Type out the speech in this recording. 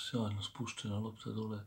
sjajno spuštena lopta dole.